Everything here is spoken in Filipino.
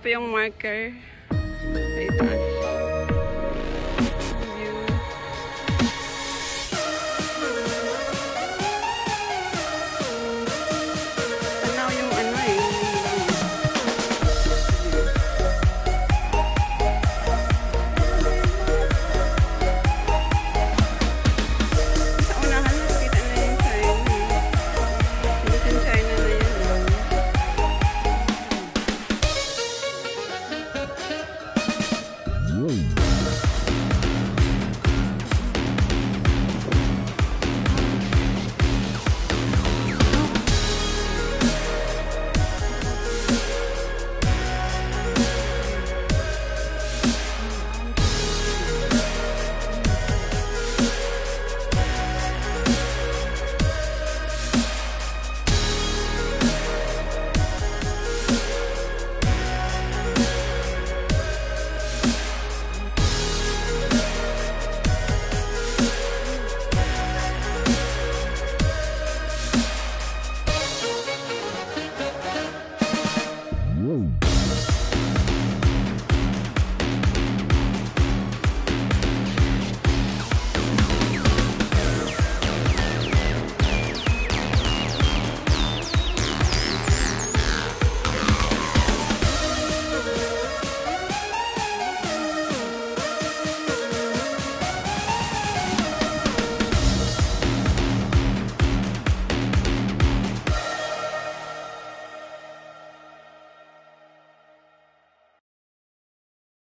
po yung marker. Ito.